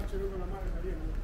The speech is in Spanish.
están subiendo la madre también.